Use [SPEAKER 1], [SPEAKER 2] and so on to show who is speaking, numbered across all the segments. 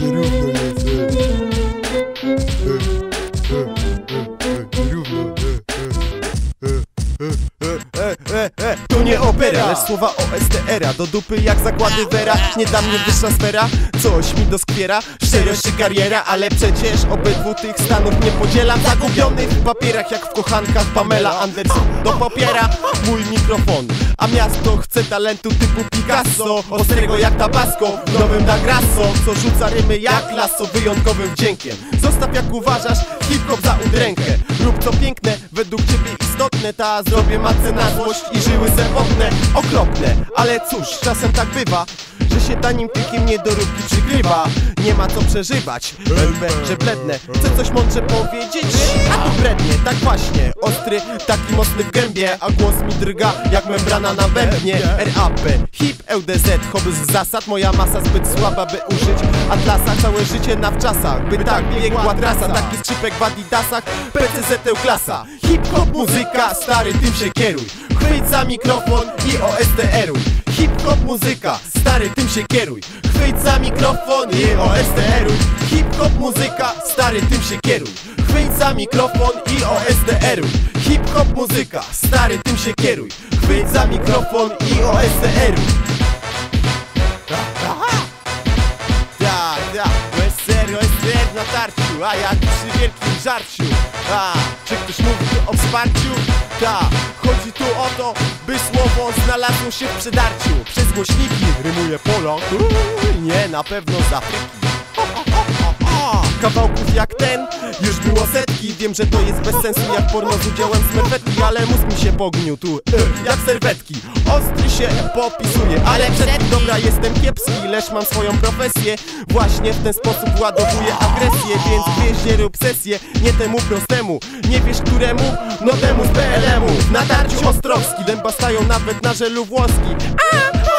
[SPEAKER 1] nierówno jest, nierówno.
[SPEAKER 2] To nie opera, lecz słowa OSTR-a Do dupy jak zakłady Vera. Nie da mnie wyższa sfera. Coś mi doskwiera. Szczerość czy kariera Ale przecież obydwu tych stanów nie podzielam. Zagubiony w papierach jak w kochankach Pamela Anderson. Do popiera mój mikrofon A miasto chce talentu typu Picasso. Ostrego jak Tabasco Nowym da Grasso Co rzuca rymy jak lasso Wyjątkowym wdziękiem Zostaw jak uważasz hip-hop za udrękę. Rób co piękne według ciebie istotne. Ta zrobię matce na złość i żyły zewotne Okropne, ale cóż, czasem tak bywa że się tanim tykiem niedoróbki przykrywa Nie ma co przeżywać, bębę, że blednę Chcę coś mądrze powiedzieć, a tu brednie Tak właśnie, ostry, taki mocny w gębie A głos mi drga jak membrana na bębnie RAP, hip, LDZ, hobby z zasad. Moja masa zbyt słaba, by użyć Atlasa. Całe życie na wczasach, by tak biegła trasa. Taki skrzypek w adidasach, PCZ klasa. Hip-hop, muzyka, stary, tym się kieruj. Chwyć za mikrofon i OSTR-uj Hip-hop, muzyka, stary, tym się kieruj Chwyć za mikrofon i OSTR-uj Hip-hop, muzyka, stary, tym się kieruj Chwyć za mikrofon i OSTR-uj Hip-hop, muzyka, stary, tym się kieruj Chwyć za mikrofon i OSTR-uj Tak, tak, OSR, OSTR na tarciu A jak przy wielkim żarciu A, czy ktoś mówi tu o wsparciu? Tak, chodzi tu o to, by słowo znalazło się w przedarciu. Przez głośniki rymuje Polak Uuu, Nie, na pewno z Afryki Kawałków jak ten. Już było setki Wiem, że to jest bez sensu jak porno z udziałem smerwetki Ale mózg mi się pogniótł, e, jak serwetki Ostry się popisuje, ale przed dobra jestem kiepski Lecz mam swoją profesję. Właśnie w ten sposób ładowuję agresję Więc gwieździe nie rób sesję, nie temu prostemu. Nie wiesz któremu? No temu z PLM-u W natarciu ostrowski, dęba stają nawet na żelu włoski. A,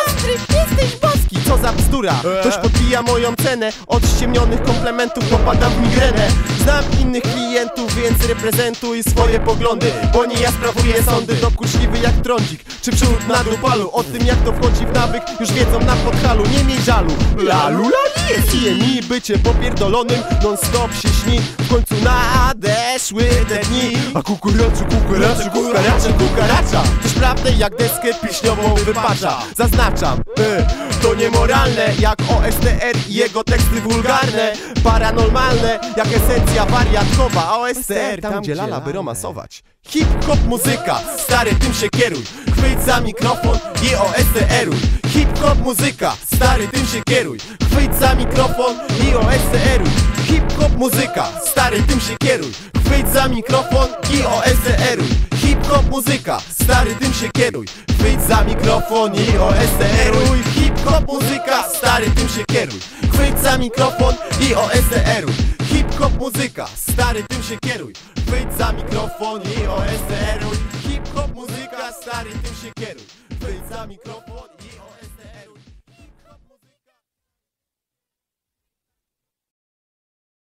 [SPEAKER 2] ostry, jesteś boski Co za bzdura, ktoś podbija moją cenę Od ściemnionych komplementów popadam w migrenę Znam innych klientów, więc reprezentuj swoje poglądy Bo nie ja sprawuję sądy, dokuczliwy jak trądzik Czy przód na dupalu, o tym jak to wchodzi w nawyk Już wiedzą na podchalu, nie miej żalu. Lalu, lali jest mi bycie popierdolonym Non stop się śni, w końcu nadeszły te dni. A kukuraczu, kukuraczu, kukuraczu, kukaracza Coś prawdę jak deskę piśniową wypacza? Zaznaczam, y, to niemoralne Jak OSTR i jego teksty wulgarne. Paranormalne, jak esencja wariatkowa A OSTR tam gdzie lala by romansować Hip-hop muzyka, stary tym się kieruj. Chwyć za mikrofon i OSTR-uj Hip-hop muzyka, stary tym się kieruj. Chwyć za mikrofon i OSTR-uj Hip-hop muzyka, stary tym się kieruj. Chwyć za mikrofon i OSTR-uj Hip-hop muzyka, stary tym się kieruj. Chwyć za mikrofon i OSTR-uj Hip-hop muzyka, stary tym się kieruj. Chwyć za mikrofon i OSTR-uj Hip-hop muzyka, stary tym się kieruj. Chwyć za mikrofon i OSTR-uj Hip-hop muzyka, stary tym się kieruj. Chwyć za mikrofon